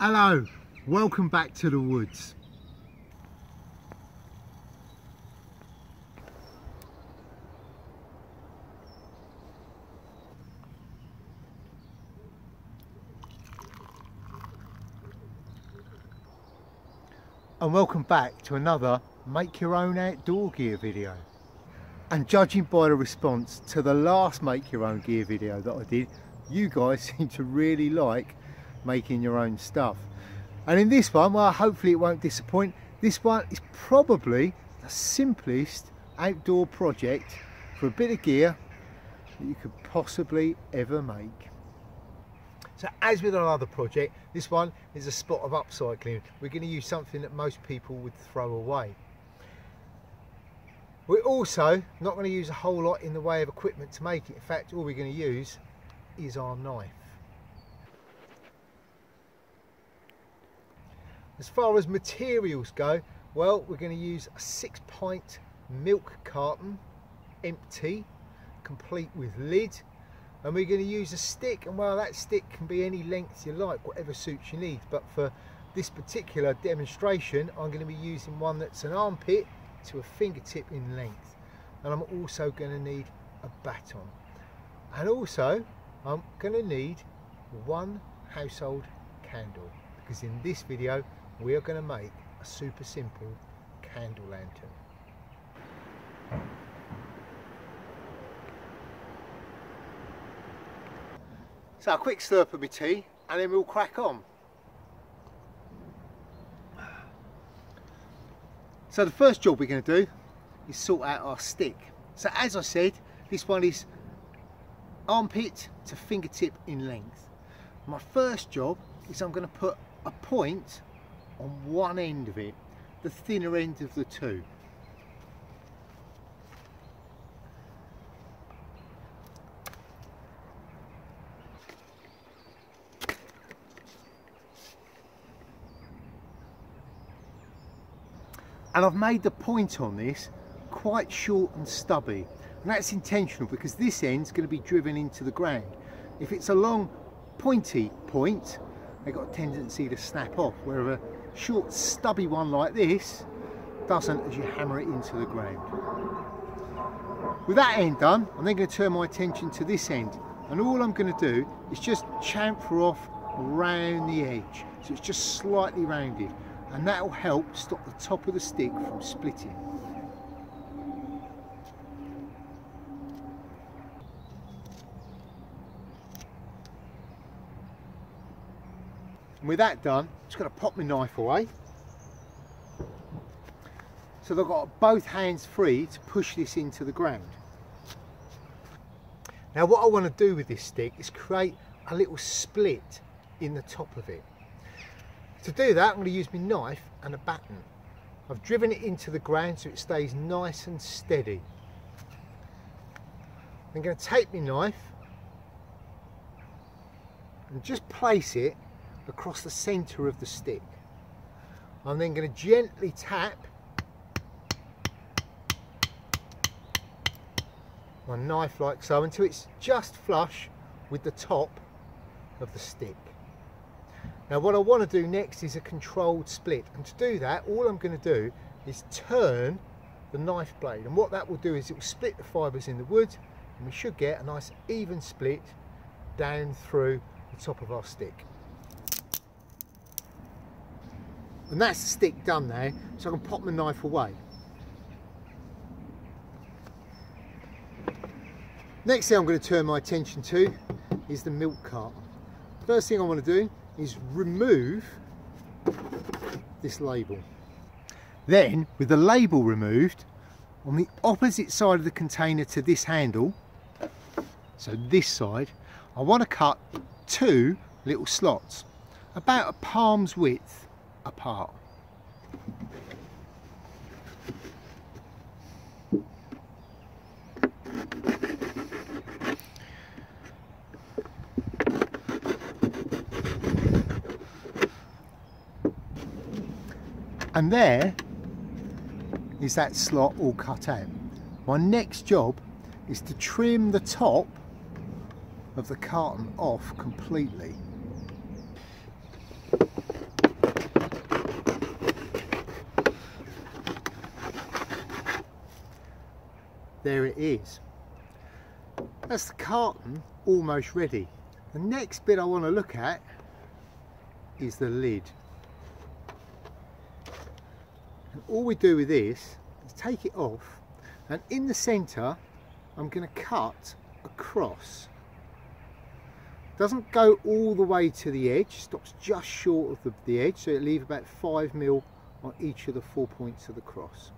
Hello, welcome back to the woods. And welcome back to another make your own outdoor gear video. And judging by the response to the last make your own gear video that I did, you guys seem to really like making your own stuff. And in this one, well, hopefully it won't disappoint. This one is probably the simplest outdoor project for a bit of gear that you could possibly ever make. So as with our other project, this one is a spot of upcycling. We're going to use something that most people would throw away. We're also not going to use a whole lot in the way of equipment to make it. In fact, all we're going to use is our knife. As far as materials go, well, we're going to use a six pint milk carton, empty, complete with lid. And we're going to use a stick, and well, that stick can be any length you like, whatever suits your needs. But for this particular demonstration, I'm going to be using one that's an armpit to a fingertip in length. And I'm also going to need a baton. And also, I'm going to need one household candle because in this video we are going to make a super simple candle lantern. So a quick slurp of my tea and then we'll crack on. So the first job we're going to do is sort out our stick. So as I said, this one is armpit to fingertip in length. My first job is I'm going to put a point on one end of it, the thinner end of the two. And I've made the point on this quite short and stubby. And that's intentional because this end's going to be driven into the ground. If it's a long pointy point, they've got a tendency to snap off, where a short stubby one like this doesn't as you hammer it into the ground. With that end done, I'm then going to turn my attention to this end. And all I'm going to do is just chamfer off around the edge. So it's just slightly rounded. And that will help stop the top of the stick from splitting. And with that done, I'm just going to pop my knife away. So I've got both hands free to push this into the ground. Now what I want to do with this stick is create a little split in the top of it. To do that I'm going to use my knife and a batten. I've driven it into the ground so it stays nice and steady. I'm going to take my knife and just place it across the centre of the stick. I'm then going to gently tap my knife like so until it's just flush with the top of the stick. Now what I want to do next is a controlled split and to do that all I'm going to do is turn the knife blade and what that will do is it will split the fibres in the wood and we should get a nice even split down through the top of our stick. And that's the stick done now, so I can pop my knife away. Next thing I'm going to turn my attention to is the milk carton. First thing I want to do is remove this label. Then, with the label removed, on the opposite side of the container to this handle, so this side, I want to cut two little slots, about a palm's width apart. And there is that slot all cut out. My next job is to trim the top of the carton off completely. There it is. That's the carton almost ready. The next bit I want to look at is the lid. And all we do with this is take it off and in the centre I'm going to cut across. Doesn't go all the way to the edge, stops just short of the, the edge so it leaves about 5 mil on each of the four points of the cross.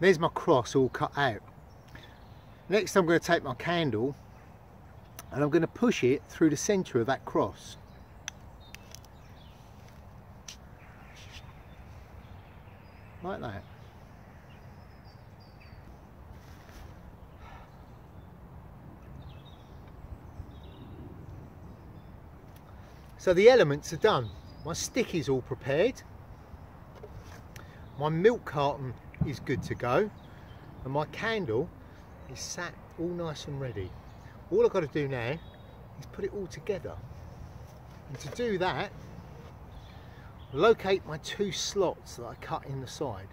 There's my cross all cut out. Next I'm going to take my candle and I'm going to push it through the centre of that cross. Like that. So the elements are done. My stick is all prepared. My milk carton is good to go. And my candle is sat all nice and ready. All I've got to do now is put it all together. And to do that, locate my two slots that I cut in the side.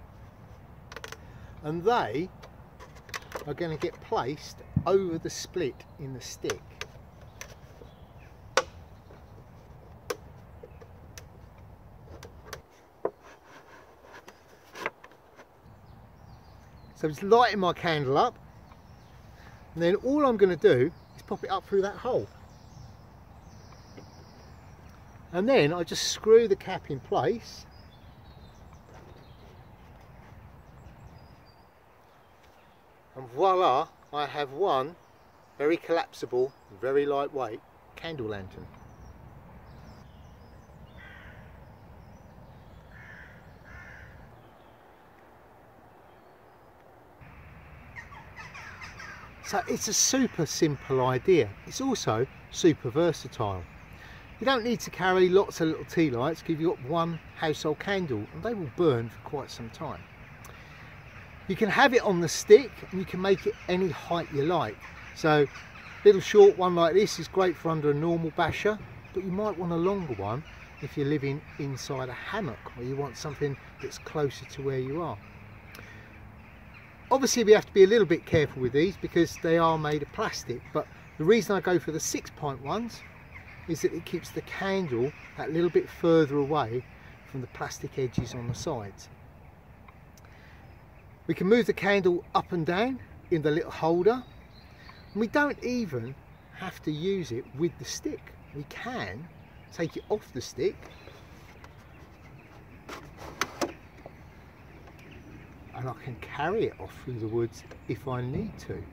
And they are going to get placed over the split in the stick. So I'm just lighting my candle up and then all I'm going to do is pop it up through that hole. And then I just screw the cap in place and voila I have one very collapsible, very lightweight candle lantern. So it's a super simple idea. It's also super versatile. You don't need to carry lots of little tea lights because you've got one household candle and they will burn for quite some time. You can have it on the stick and you can make it any height you like. So a little short one like this is great for under a normal basher, but you might want a longer one if you're living inside a hammock or you want something that's closer to where you are. Obviously we have to be a little bit careful with these because they are made of plastic, but the reason I go for the six point ones is that it keeps the candle that little bit further away from the plastic edges on the sides. We can move the candle up and down in the little holder. And we don't even have to use it with the stick. We can take it off the stick and I can carry it off through the woods if I need to.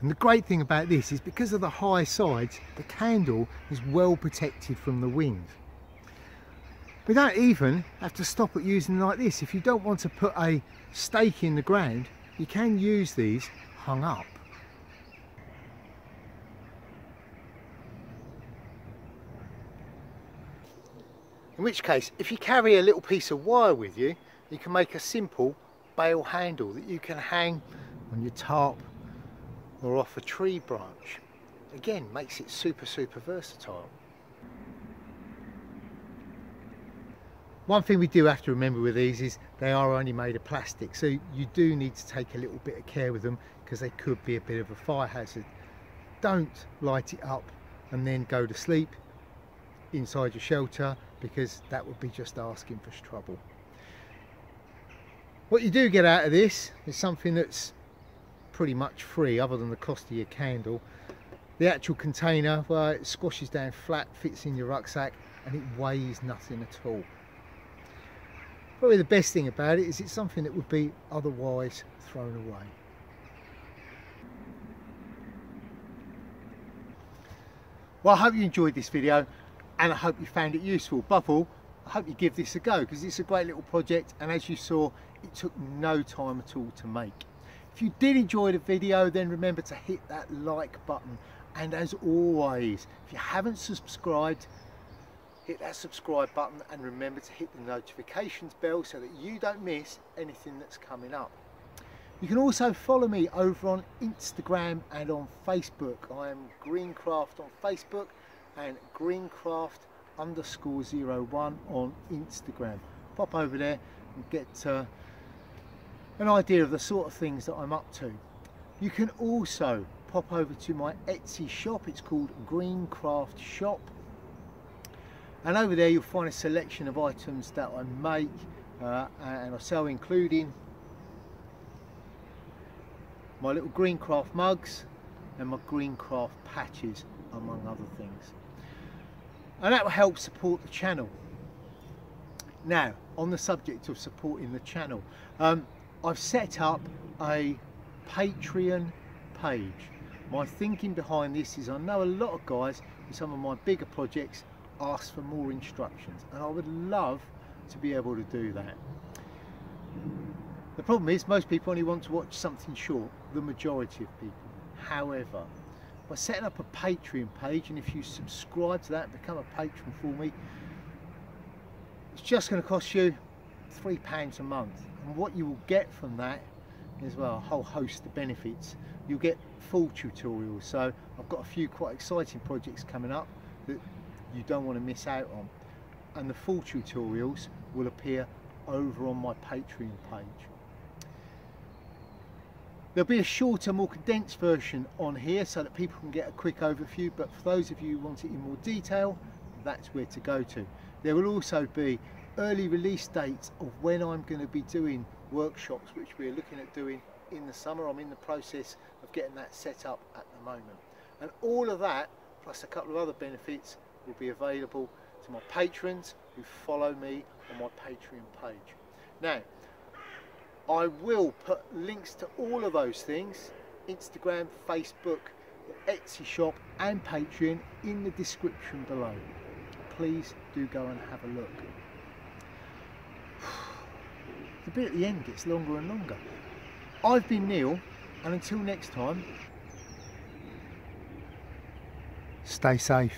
And the great thing about this is because of the high sides, the candle is well protected from the wind. We don't even have to stop at using like this. If you don't want to put a stake in the ground, you can use these hung up. In which case, if you carry a little piece of wire with you, you can make a simple bale handle that you can hang on your tarp or off a tree branch. Again, makes it super, super versatile. One thing we do have to remember with these is they are only made of plastic, so you do need to take a little bit of care with them because they could be a bit of a fire hazard. Don't light it up and then go to sleep inside your shelter because that would be just asking for trouble. What you do get out of this is something that's pretty much free other than the cost of your candle. The actual container, well, it squashes down flat, fits in your rucksack and it weighs nothing at all. Probably the best thing about it is it's something that would be otherwise thrown away. Well, I hope you enjoyed this video and I hope you found it useful. Above all, I hope you give this a go because it's a great little project and as you saw it took no time at all to make. If you did enjoy the video then remember to hit that like button and as always if you haven't subscribed hit that subscribe button and remember to hit the notifications bell so that you don't miss anything that's coming up. You can also follow me over on Instagram and on Facebook. I am Greencraft on Facebook and Greencraft underscore zero one on Instagram. Pop over there and get uh, an idea of the sort of things that I'm up to. You can also pop over to my Etsy shop. It's called Greencraft Shop and over there you'll find a selection of items that I make uh, and I sell including my little Greencraft mugs and my Greencraft patches among other things and that will help support the channel now on the subject of supporting the channel um, I've set up a Patreon page my thinking behind this is I know a lot of guys in some of my bigger projects ask for more instructions and I would love to be able to do that. The problem is most people only want to watch something short, the majority of people. However, by setting up a Patreon page and if you subscribe to that and become a patron for me, it's just going to cost you three pounds a month. And what you will get from that is well a whole host of benefits. You'll get full tutorials. So I've got a few quite exciting projects coming up that you don't want to miss out on. And the full tutorials will appear over on my Patreon page. There'll be a shorter, more condensed version on here so that people can get a quick overview, but for those of you who want it in more detail, that's where to go to. There will also be early release dates of when I'm going to be doing workshops, which we're looking at doing in the summer. I'm in the process of getting that set up at the moment. And all of that, plus a couple of other benefits, will be available to my patrons who follow me on my Patreon page. Now, I will put links to all of those things, Instagram, Facebook, the Etsy shop and Patreon in the description below. Please do go and have a look. The bit at the end gets longer and longer. I've been Neil and until next time, stay safe.